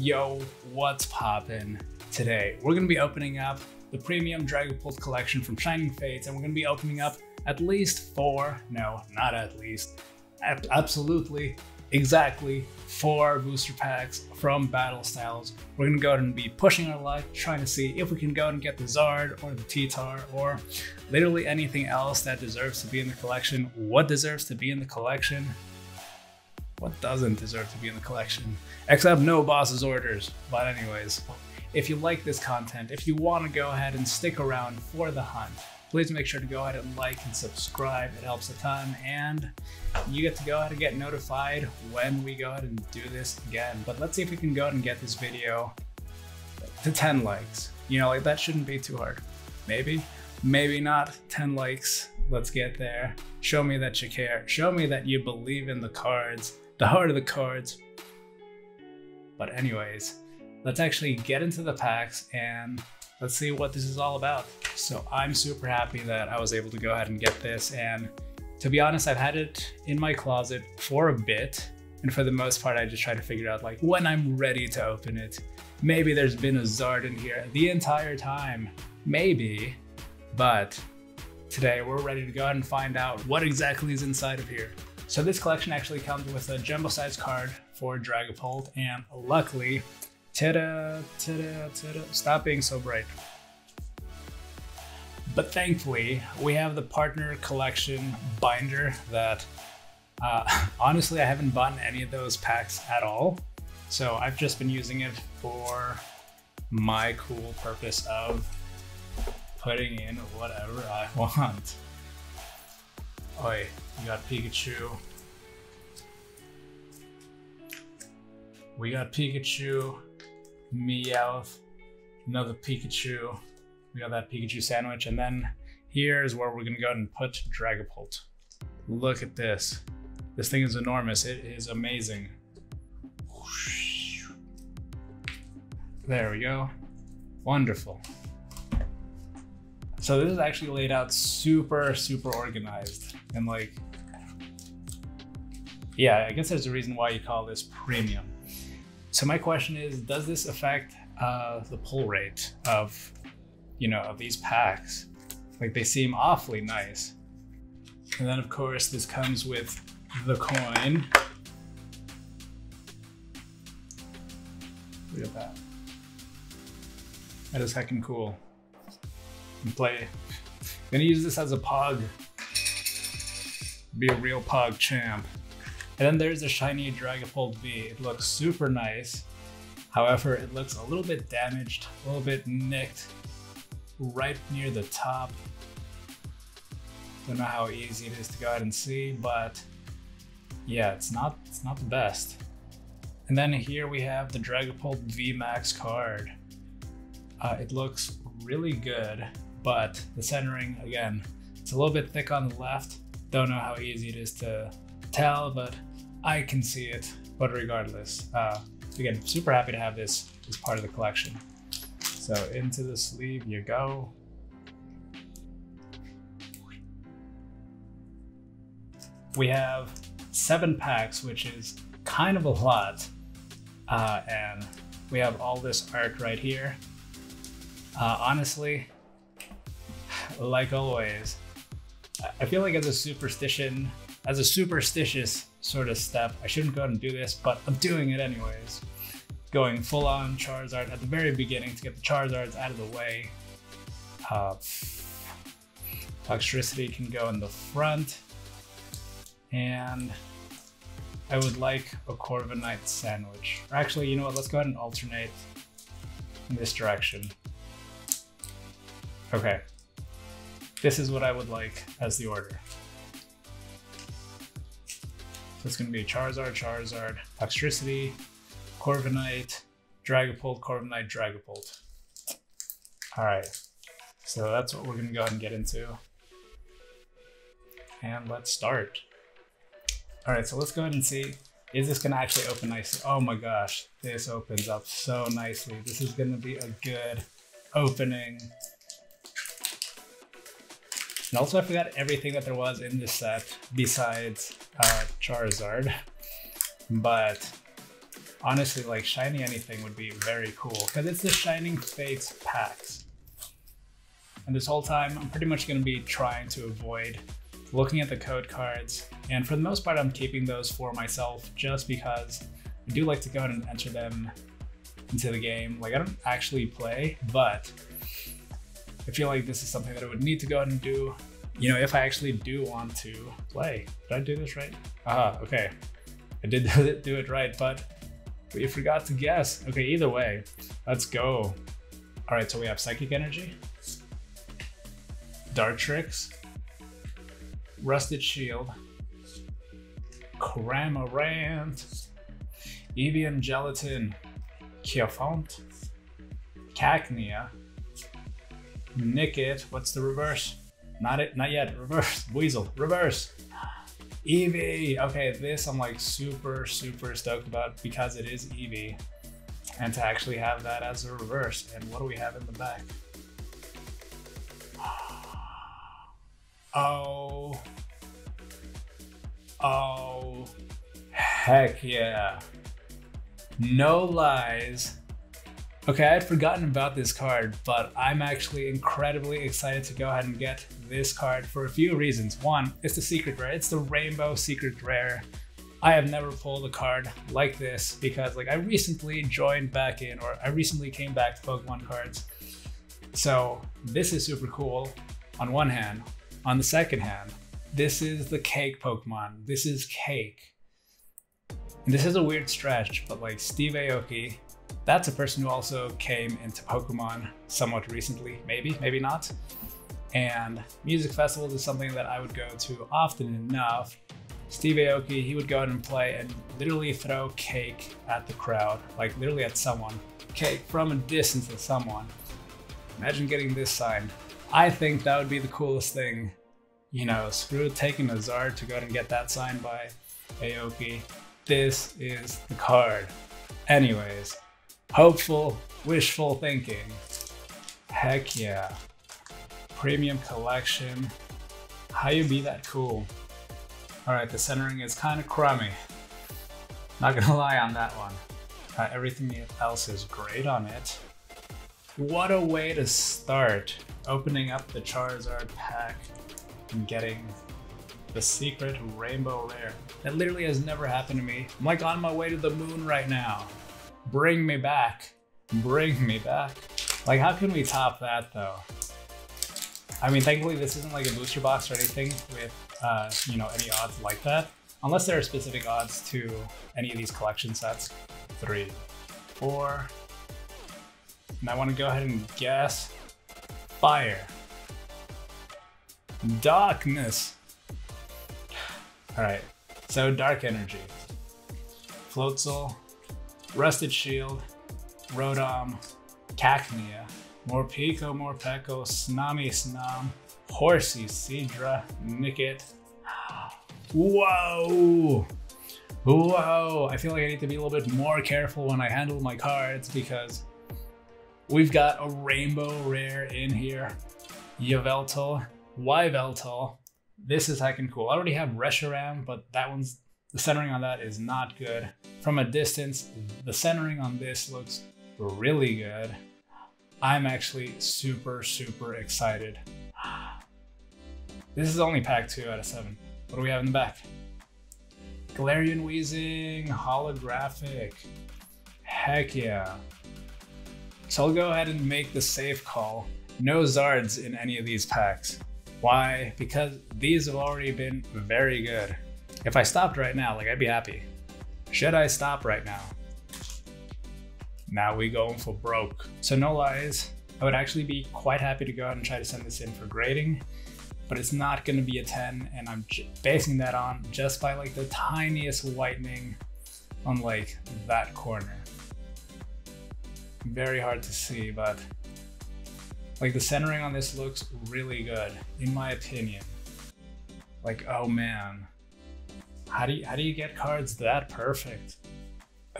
Yo, what's poppin'? Today, we're gonna be opening up the premium Dragon Dragapult collection from Shining Fates, and we're gonna be opening up at least four, no, not at least, absolutely, exactly four booster packs from Battle Styles. We're gonna go and be pushing our luck, trying to see if we can go and get the Zard or the T-Tar or literally anything else that deserves to be in the collection. What deserves to be in the collection? What doesn't deserve to be in the collection? Except no boss's orders. But anyways, if you like this content, if you want to go ahead and stick around for the hunt, please make sure to go ahead and like and subscribe. It helps a ton. And you get to go ahead and get notified when we go ahead and do this again. But let's see if we can go ahead and get this video to 10 likes. You know, like that shouldn't be too hard. Maybe, maybe not 10 likes. Let's get there. Show me that you care. Show me that you believe in the cards, the heart of the cards. But anyways, let's actually get into the packs and let's see what this is all about. So I'm super happy that I was able to go ahead and get this. And to be honest, I've had it in my closet for a bit. And for the most part, I just try to figure out like when I'm ready to open it. Maybe there's been a Zard in here the entire time. Maybe. But today we're ready to go ahead and find out what exactly is inside of here. So this collection actually comes with a jumbo size card for Dragapult and luckily Ta-da, ta-da, ta-da. Stop being so bright. But thankfully, we have the partner collection binder that uh, honestly, I haven't bought any of those packs at all. So I've just been using it for my cool purpose of putting in whatever I want. Oh, Oi, you got Pikachu. We got Pikachu. Meowth, another Pikachu. We got that Pikachu sandwich. And then here's where we're gonna go and put Dragapult. Look at this. This thing is enormous. It is amazing. There we go. Wonderful. So this is actually laid out super, super organized. And like, yeah, I guess there's a reason why you call this premium. So my question is, does this affect uh, the pull rate of, you know, of these packs? Like they seem awfully nice. And then of course this comes with the coin. Look at that. That is heckin' cool. And play. I'm gonna use this as a pug. Be a real pug champ. And then there's the shiny Dragapult V. It looks super nice. However, it looks a little bit damaged, a little bit nicked right near the top. Don't know how easy it is to go ahead and see, but yeah, it's not it's not the best. And then here we have the Dragapult VMAX card. Uh, it looks really good, but the centering, again, it's a little bit thick on the left. Don't know how easy it is to tell, but I can see it. But regardless, uh, again, super happy to have this as part of the collection. So into the sleeve you go. We have seven packs, which is kind of a lot. Uh, and we have all this art right here. Uh, honestly, like always, I feel like as a superstition, as a superstitious sort of step, I shouldn't go out and do this, but I'm doing it anyways. Going full on Charizard at the very beginning to get the Charizards out of the way. Uh, Toxtricity can go in the front. And I would like a Corviknight sandwich. Or actually, you know what, let's go ahead and alternate in this direction. Okay. This is what I would like as the order. So it's going to be Charizard, Charizard, Toxtricity, Corviknight, Dragapult, Corviknight, Dragapult. All right, so that's what we're going to go ahead and get into. And let's start. All right, so let's go ahead and see, is this going to actually open nicely? Oh my gosh, this opens up so nicely. This is going to be a good opening. And also I forgot everything that there was in this set besides uh, Charizard. But honestly, like shiny anything would be very cool because it's the Shining Fates packs. And this whole time, I'm pretty much going to be trying to avoid looking at the code cards. And for the most part, I'm keeping those for myself just because I do like to go and enter them into the game. Like I don't actually play, but I feel like this is something that I would need to go ahead and do. You know, if I actually do want to play. Did I do this right? Ah, okay. I did do it right, but we forgot to guess. Okay, either way, let's go. All right, so we have Psychic Energy, Dartrix, Rusted Shield, Cramorant, Evian Gelatin, Cufant, Cacnea, Nickit, what's the reverse? Not it, not yet, reverse, Weasel, reverse. Eevee, okay, this I'm like super, super stoked about because it is Eevee. And to actually have that as a reverse. And what do we have in the back? Oh. Oh. Heck yeah. No lies. Okay, I had forgotten about this card, but I'm actually incredibly excited to go ahead and get this card for a few reasons. One, it's the secret rare. It's the rainbow secret rare. I have never pulled a card like this because like I recently joined back in or I recently came back to Pokemon cards. So this is super cool on one hand. On the second hand, this is the cake Pokemon. This is cake. And this is a weird stretch, but like Steve Aoki, that's a person who also came into Pokemon somewhat recently, maybe, maybe not. And music festivals is something that I would go to often enough. Steve Aoki, he would go out and play and literally throw cake at the crowd, like literally at someone. Cake from a distance at someone. Imagine getting this signed. I think that would be the coolest thing. You know, screw taking a Zard to go out and get that signed by Aoki. This is the card. Anyways, hopeful, wishful thinking. Heck yeah premium collection. How you be that cool? All right, the centering is kind of crummy. Not gonna lie on that one. Uh, everything else is great on it. What a way to start opening up the Charizard pack and getting the secret rainbow rare. That literally has never happened to me. I'm like on my way to the moon right now. Bring me back. Bring me back. Like how can we top that though? I mean, thankfully this isn't like a booster box or anything with, uh, you know, any odds like that. Unless there are specific odds to any of these collection sets. Three, four, and I want to go ahead and guess fire. Darkness. All right, so dark energy. Floatzel, Rusted Shield, Rotom, Cacnea, Morpeko, Morpeko, Snami, Snam, Horsea, Seadra, Nickit. Whoa! Whoa! I feel like I need to be a little bit more careful when I handle my cards because we've got a rainbow rare in here. Yveltal, Yveltal. This is heckin' cool. I already have Reshiram, but that one's the centering on that is not good. From a distance, the centering on this looks really good. I'm actually super, super excited. This is only pack two out of seven. What do we have in the back? Galarian Weezing, holographic. Heck yeah. So I'll go ahead and make the safe call. No Zards in any of these packs. Why? Because these have already been very good. If I stopped right now, like I'd be happy. Should I stop right now? Now we going for broke. So no lies, I would actually be quite happy to go ahead and try to send this in for grading, but it's not gonna be a 10 and I'm basing that on just by like the tiniest whitening on like that corner. Very hard to see, but like the centering on this looks really good, in my opinion. Like, oh man, how do you, how do you get cards that perfect?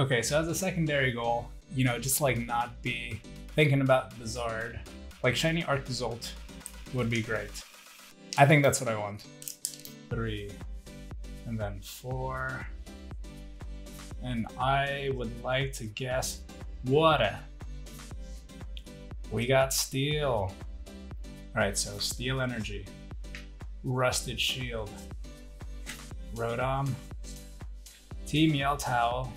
Okay, so as a secondary goal, you know, just like not be thinking about the Zard. Like shiny Arctozolt would be great. I think that's what I want. Three, and then four, And I would like to guess water. We got steel. All right, so steel energy, rusted shield, Rotom, Team Yell Towel,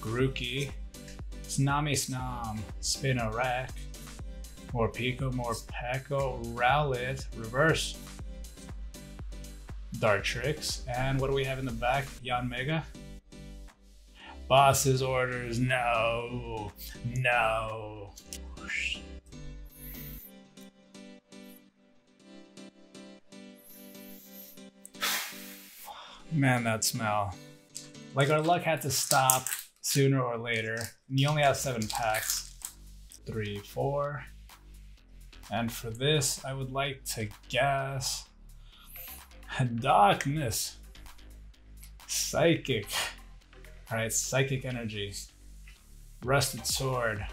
Grookey, Snami Snom, Spinarak, Morpeko, Morpeko, Rowlet, Reverse, Dartrix, and what do we have in the back? Yanmega. Boss's orders, no, no. Man, that smell. Like our luck had to stop sooner or later. And you only have seven packs. Three, four. And for this, I would like to guess darkness. Psychic. Alright, psychic energy. Rusted sword.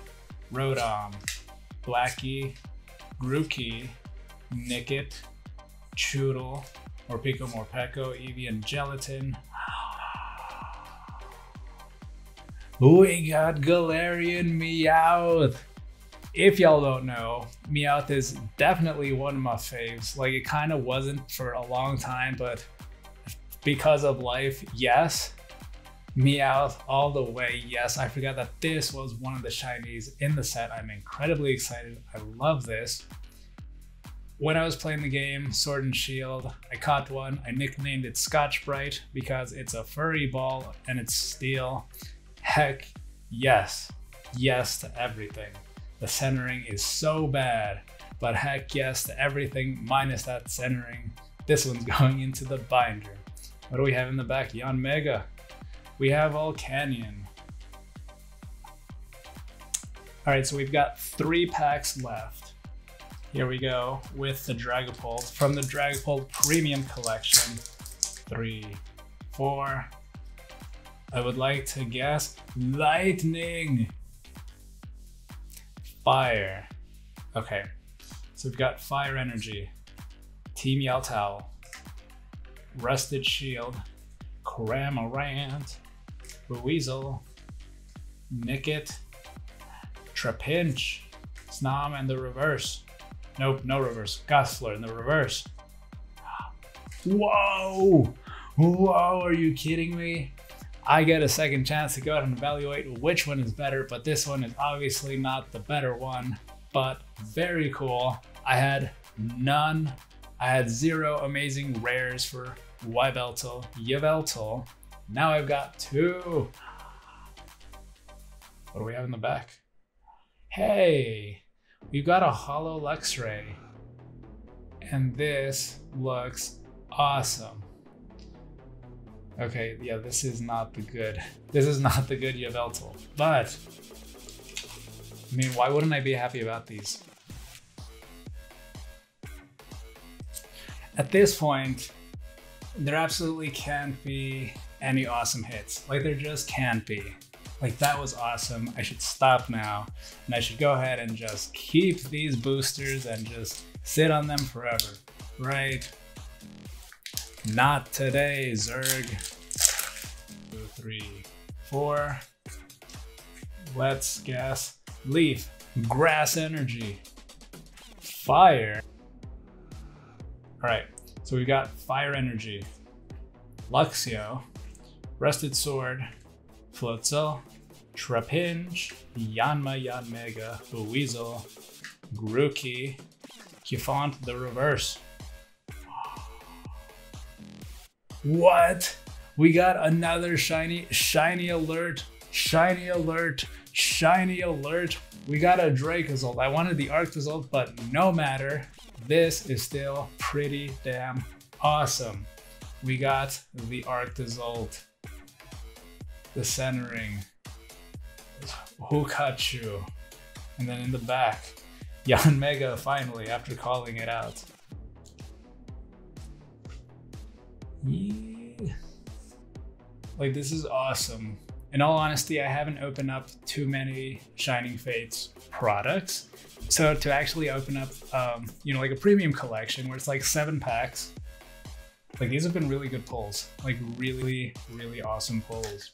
Rotom. Blackie. Grookey. Nickit. Chewtle. Morpeko Morpeko. Evian Gelatin. We got Galarian Meowth. If y'all don't know, Meowth is definitely one of my faves. Like it kind of wasn't for a long time, but because of life, yes. Meowth all the way, yes. I forgot that this was one of the shinies in the set. I'm incredibly excited. I love this. When I was playing the game Sword and Shield, I caught one. I nicknamed it Scotch-Brite because it's a furry ball and it's steel. Heck yes. Yes to everything. The centering is so bad, but heck yes to everything minus that centering. This one's going into the binder. What do we have in the back? Yanmega. We have All Canyon. All right, so we've got three packs left. Here we go with the Dragapult from the Dragapult Premium Collection. Three, four. I would like to guess Lightning fire. Okay, so we've got fire energy, Team Yell Towel, Rusted Shield, Cramorant, Weasel, Nickit, Trapinch, Snom and the reverse. Nope, no reverse. Gossifleur in the reverse. Whoa! Whoa, are you kidding me? I get a second chance to go out and evaluate which one is better, but this one is obviously not the better one, but very cool. I had none. I had zero amazing rares for Yveltal, Yveltal. Now I've got two. What do we have in the back? Hey, we've got a Holo Luxray. And this looks awesome. Okay, yeah, this is not the good. This is not the good Yveltal. But, I mean, why wouldn't I be happy about these? At this point, there absolutely can't be any awesome hits. Like, there just can't be. Like, that was awesome. I should stop now. And I should go ahead and just keep these boosters and just sit on them forever. Right? Not today, Zerg. Two, three, four. Let's gas. Leaf. Grass energy. Fire. All right, so we've got fire energy. Luxio. Rusted Sword. Floatzel. Trapinch. Yanma Yanmega. Buizel. Grookey. Cufant the reverse. What? We got another shiny, shiny alert, shiny alert, shiny alert. We got a Dracozolt. I wanted the Arctozolt, but no matter. This is still pretty damn awesome. We got the Arctozolt, the centering, Hukachu, and then in the back, Yanmega finally after calling it out. Yeah. Like, this is awesome. In all honesty, I haven't opened up too many Shining Fates products. So to actually open up, um, you know, like a premium collection where it's like seven packs, like these have been really good pulls, like really, really awesome pulls.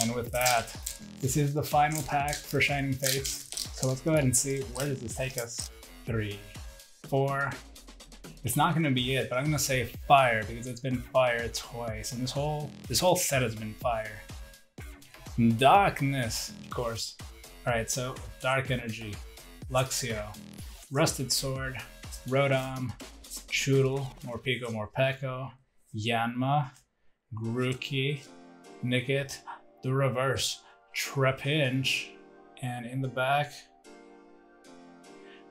And with that, this is the final pack for Shining Fates. So let's go ahead and see where does this take us. Three, four. It's not gonna be it, but I'm gonna say fire because it's been fire twice, and this whole this whole set has been fire. Darkness, of course. All right, so dark energy, Luxio, rusted sword, Rotom, Chewtle, Morpeko, Morpeko, Yanma, Grookey, Nickit, the reverse, Trapinch, and in the back,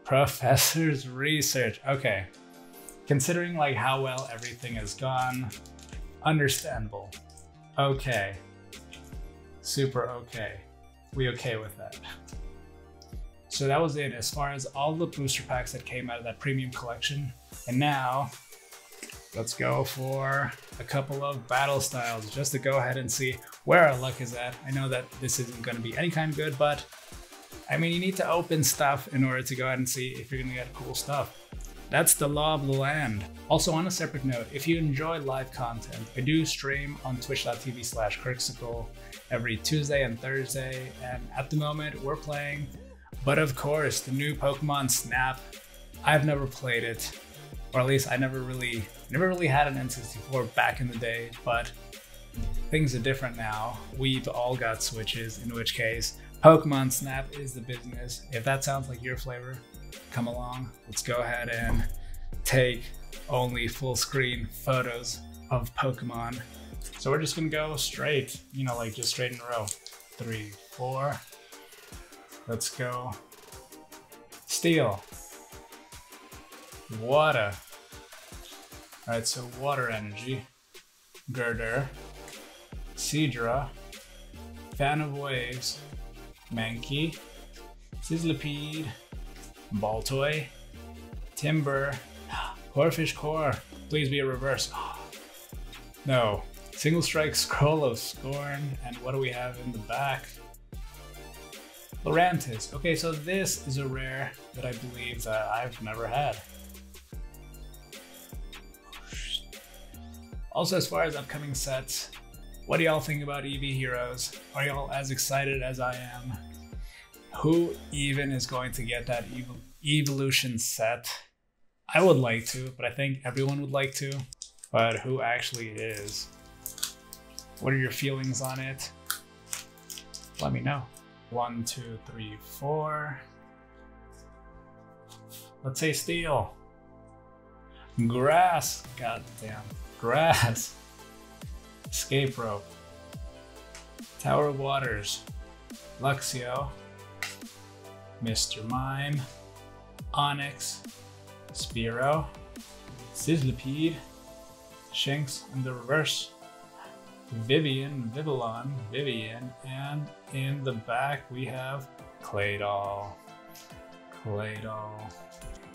Professor's Research. Okay. Considering like how well everything has gone, understandable. Okay. Super okay. We okay with that. So that was it as far as all the booster packs that came out of that premium collection. And now let's go for a couple of battle styles just to go ahead and see where our luck is at. I know that this isn't going to be any kind of good, but I mean, you need to open stuff in order to go ahead and see if you're gonna get cool stuff. That's the law of the land. Also, on a separate note, if you enjoy live content, I do stream on twitch.tv slash every Tuesday and Thursday, and at the moment we're playing, but of course, the new Pokemon Snap. I've never played it, or at least I never really, never really had an N64 back in the day, but things are different now. We've all got Switches, in which case Pokemon Snap is the business. If that sounds like your flavor, come along. Let's go ahead and take only full screen photos of Pokemon. So we're just gonna go straight, you know, like just straight in a row. Three, four. Let's go. Steel. Water. Alright, so water energy. Gurdurr. Seadra. Fan of Waves. Mankey, Sizzlipede, Baltoy, Timburr, Corphish Core. Please be a reverse. No. Single strike scroll of scorn. And what do we have in the back? Lurantis. Okay, so this is a rare that I believe that I've never had. Also, as far as upcoming sets, what do y'all think about Eevee Heroes? Are y'all as excited as I am? Who even is going to get that ev evolution set? I would like to, but I think everyone would like to. But who actually is? What are your feelings on it? Let me know. One, two, three, four. Let's say steel. Grass. God damn. Grass. Escape Rope, Tower of Waters, Luxio, Mr. Mime, Onix, Spiro. Sizzlipede, Shinx in the reverse, Vivian, Vivillon, Vivian, and in the back we have Claydol. Claydol.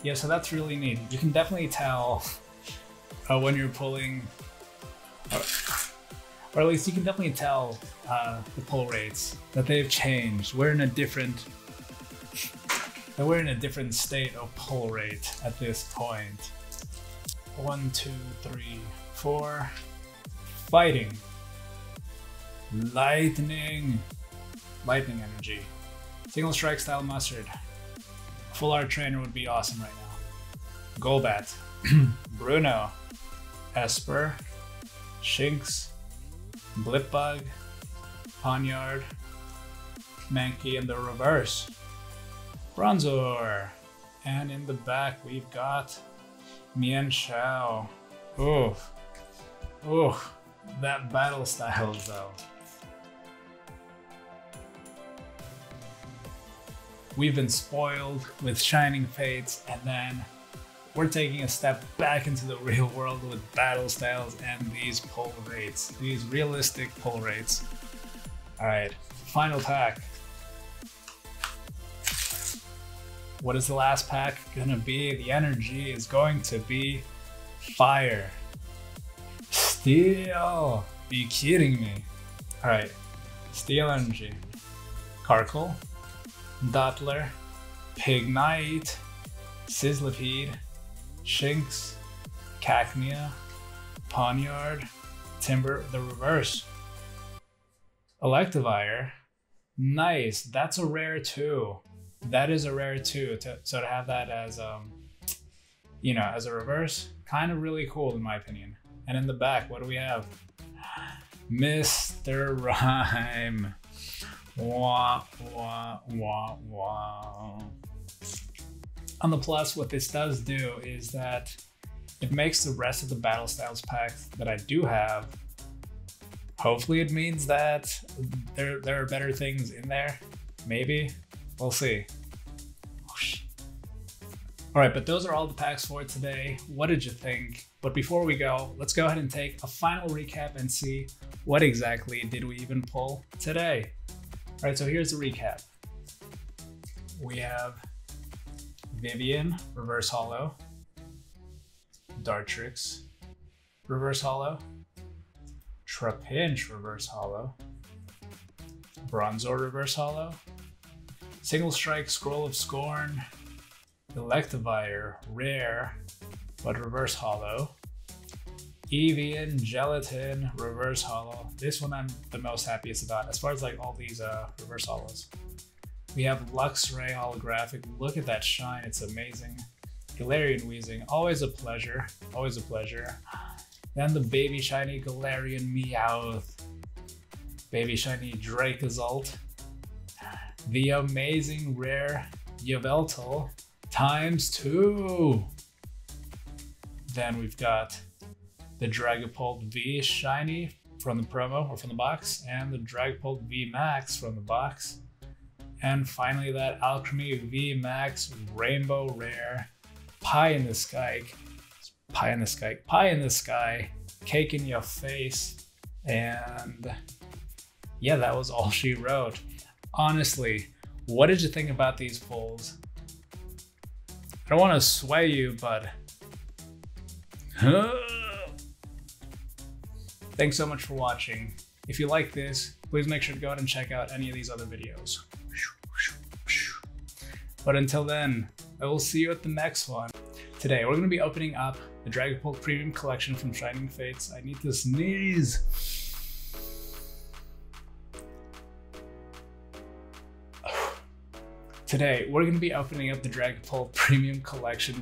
Yeah, so that's really neat. You can definitely tell uh, when you're pulling. Uh, or at least you can definitely tell uh, the pull rates that they've changed. We're in a different we're in a different state of pull rate at this point. One, two, three, four. Fighting. Lightning. Lightning energy. Single strike style mustard. Full art trainer would be awesome right now. Golbat. Bruno. Esper. Shinx. Blipbug, Pawniard, Mankey in the reverse, Bronzor, and in the back we've got Mienshao. Oof. Oof. That battle style though. We've been spoiled with Shining Fates and then we're taking a step back into the real world with battle styles and these pull rates, these realistic pull rates. All right, final pack. What is the last pack gonna be? The energy is going to be fire. Steel. Are you kidding me? All right, steel energy. Carkol, Dottler, Pignite, Sizzlipede, Shinx, Cacnea, Pawniard, Timburr, the reverse. Electivire. Nice. That's a rare too. That is a rare too. To, so to have that as um, you know, as a reverse, kind of really cool in my opinion. And in the back, what do we have? Mr. Rime. Wah, wah, wah, wah. On the plus, what this does do is that it makes the rest of the Battle Styles packs that I do have. Hopefully, it means that there, there are better things in there. Maybe. We'll see. All right, but those are all the packs for today. What did you think? But before we go, let's go ahead and take a final recap and see what exactly did we even pull today. All right, so here's the recap. We have Vivien, Reverse Hollow, Dartrix, Reverse Hollow, Trapinch, Reverse Hollow, Bronzor, Reverse Hollow, Single Strike, Scroll of Scorn, Electivire, Rare, but Reverse Hollow, Evian, Gelatin, Reverse Hollow. This one I'm the most happiest about as far as like all these uh, Reverse Hollows. We have Luxray Holographic. Look at that shine, it's amazing. Galarian Weezing, always a pleasure, always a pleasure. Then the Baby Shiny Galarian Meowth. Baby Shiny Dracozolt. The amazing rare Yveltal times two. Then we've got the Dragapult V Shiny from the promo or from the box, and the Dragapult V Max from the box. And finally, that Alcremie V Max Rainbow Rare Pie in the Sky. Pie in the Sky. Pie in the Sky. Cake in your face. And yeah, that was all she wrote. Honestly, what did you think about these pulls? I don't want to sway you, but. Thanks so much for watching. If you like this, please make sure to go ahead and check out any of these other videos. But until then, I will see you at the next one. Today, we're going to be opening up the Dragon Dragapult Premium Collection from Shining Fates. I need to sneeze. Today, we're going to be opening up the Dragon Dragapult Premium Collection